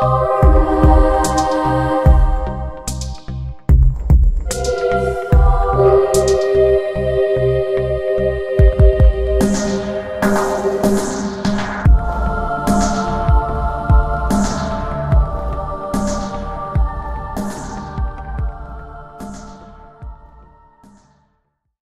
Glory.